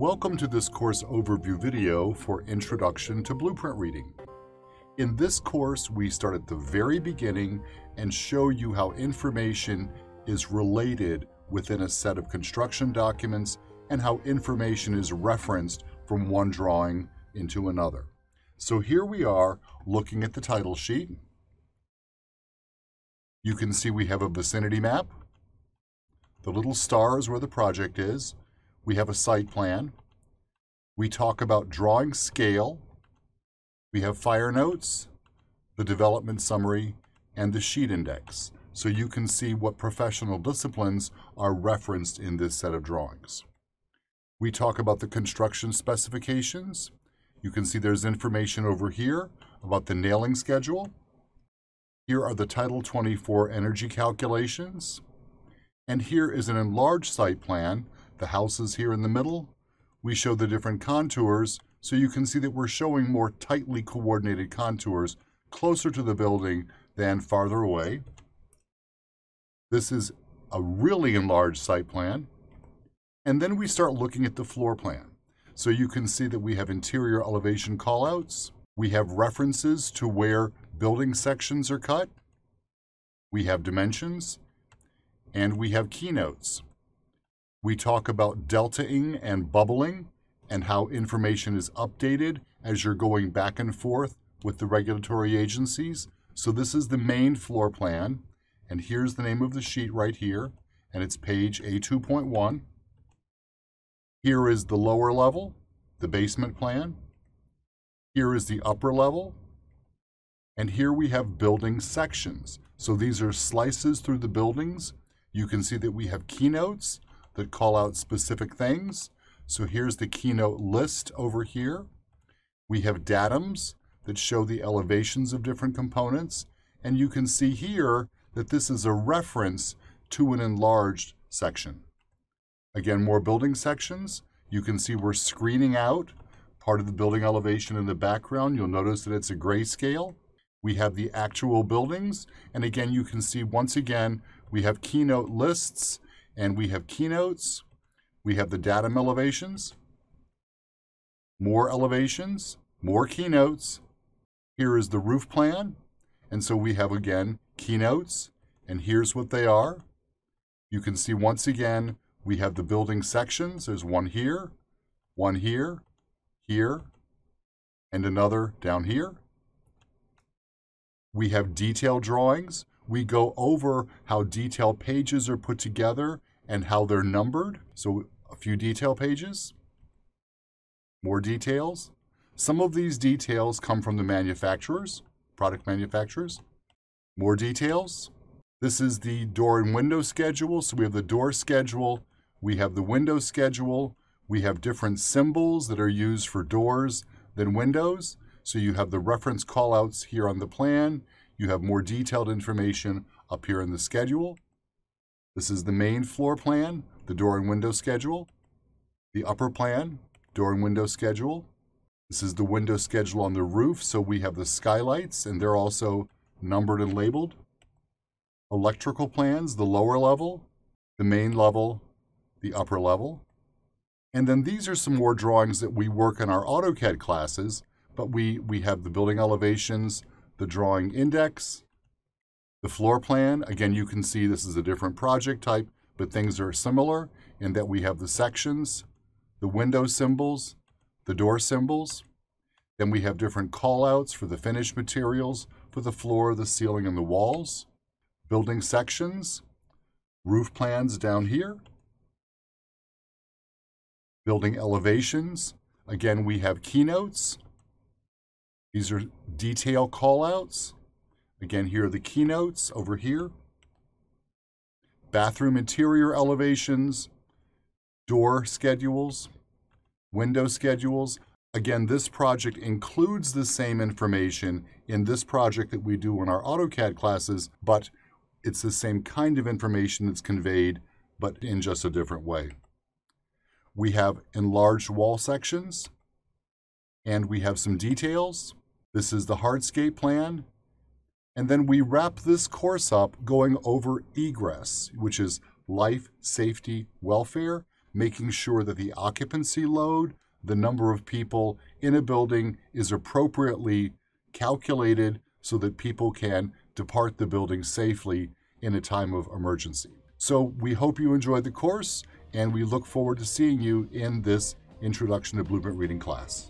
Welcome to this course overview video for Introduction to Blueprint Reading. In this course, we start at the very beginning and show you how information is related within a set of construction documents and how information is referenced from one drawing into another. So here we are looking at the title sheet. You can see we have a vicinity map. The little star is where the project is. We have a site plan. We talk about drawing scale. We have fire notes, the development summary, and the sheet index. So you can see what professional disciplines are referenced in this set of drawings. We talk about the construction specifications. You can see there's information over here about the nailing schedule. Here are the Title 24 energy calculations. And here is an enlarged site plan the houses here in the middle. We show the different contours so you can see that we're showing more tightly coordinated contours closer to the building than farther away. This is a really enlarged site plan. And then we start looking at the floor plan. So you can see that we have interior elevation callouts. We have references to where building sections are cut. We have dimensions. And we have keynotes. We talk about deltaing and bubbling and how information is updated as you're going back and forth with the regulatory agencies. So this is the main floor plan, and here's the name of the sheet right here, and it's page A2.1. Here is the lower level, the basement plan. Here is the upper level, and here we have building sections. So these are slices through the buildings. You can see that we have keynotes, that call out specific things. So here's the keynote list over here. We have datums that show the elevations of different components. And you can see here that this is a reference to an enlarged section. Again, more building sections. You can see we're screening out part of the building elevation in the background. You'll notice that it's a grayscale. We have the actual buildings. And again, you can see once again, we have keynote lists and we have keynotes, we have the datum elevations, more elevations, more keynotes. Here is the roof plan. And so we have again keynotes, and here's what they are. You can see once again, we have the building sections. There's one here, one here, here, and another down here. We have detail drawings we go over how detail pages are put together and how they're numbered. So a few detail pages, more details. Some of these details come from the manufacturers, product manufacturers. More details. This is the door and window schedule. So we have the door schedule, we have the window schedule, we have different symbols that are used for doors than windows. So you have the reference callouts here on the plan. You have more detailed information up here in the schedule. This is the main floor plan, the door and window schedule. The upper plan, door and window schedule. This is the window schedule on the roof, so we have the skylights, and they're also numbered and labeled. Electrical plans, the lower level, the main level, the upper level. And then these are some more drawings that we work in our AutoCAD classes, but we, we have the building elevations, the drawing index, the floor plan. Again, you can see this is a different project type, but things are similar in that we have the sections, the window symbols, the door symbols. Then we have different callouts for the finished materials for the floor, the ceiling, and the walls. Building sections, roof plans down here. Building elevations. Again, we have keynotes, these are detail callouts. Again, here are the keynotes over here. Bathroom interior elevations, door schedules, window schedules. Again, this project includes the same information in this project that we do in our AutoCAD classes, but it's the same kind of information that's conveyed, but in just a different way. We have enlarged wall sections, and we have some details. This is the hardscape plan. And then we wrap this course up going over egress, which is life, safety, welfare. making sure that the occupancy load, the number of people in a building is appropriately calculated so that people can depart the building safely in a time of emergency. So we hope you enjoyed the course and we look forward to seeing you in this Introduction to Blueprint Reading class.